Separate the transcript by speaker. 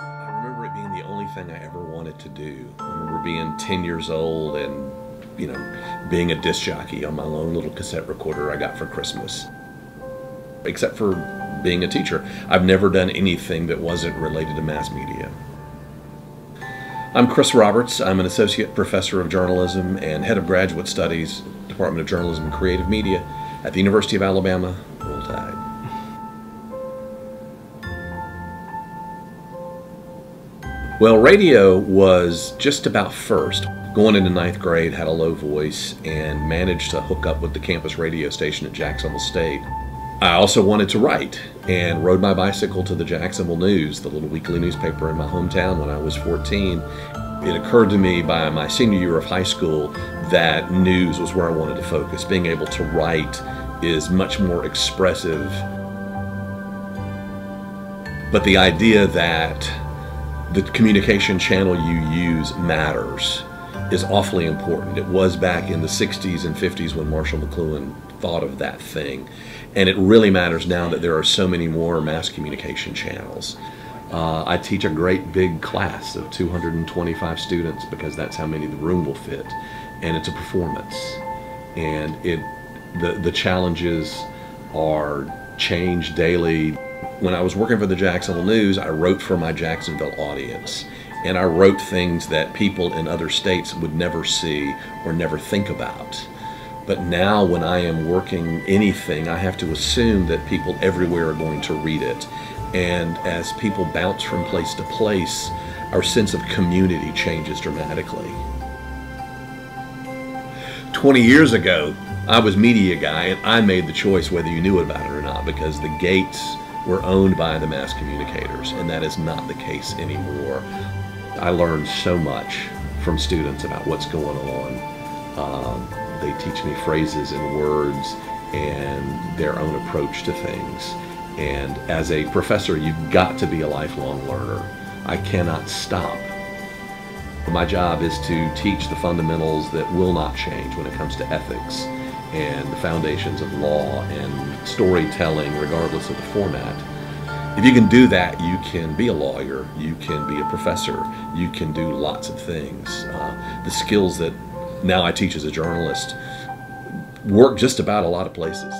Speaker 1: I remember it being the only thing I ever wanted to do. I remember being 10 years old and, you know, being a disc jockey on my own little cassette recorder I got for Christmas. Except for being a teacher, I've never done anything that wasn't related to mass media. I'm Chris Roberts. I'm an associate professor of journalism and head of graduate studies, Department of Journalism and Creative Media at the University of Alabama, Roll Tide. Well, radio was just about first. Going into ninth grade, had a low voice and managed to hook up with the campus radio station at Jacksonville State. I also wanted to write and rode my bicycle to the Jacksonville News, the little weekly newspaper in my hometown when I was 14. It occurred to me by my senior year of high school that news was where I wanted to focus. Being able to write is much more expressive. But the idea that the communication channel you use matters is awfully important. It was back in the 60s and 50s when Marshall McLuhan thought of that thing. And it really matters now that there are so many more mass communication channels. Uh, I teach a great big class of 225 students because that's how many the room will fit. And it's a performance. And it the, the challenges are changed daily when I was working for the Jacksonville News, I wrote for my Jacksonville audience. And I wrote things that people in other states would never see or never think about. But now, when I am working anything, I have to assume that people everywhere are going to read it. And as people bounce from place to place, our sense of community changes dramatically. 20 years ago, I was media guy and I made the choice whether you knew about it or not because the gates were owned by the mass communicators, and that is not the case anymore. I learned so much from students about what's going on. Um, they teach me phrases and words and their own approach to things. And as a professor, you've got to be a lifelong learner. I cannot stop. My job is to teach the fundamentals that will not change when it comes to ethics and the foundations of law and storytelling, regardless of the format. If you can do that, you can be a lawyer, you can be a professor, you can do lots of things. Uh, the skills that now I teach as a journalist work just about a lot of places.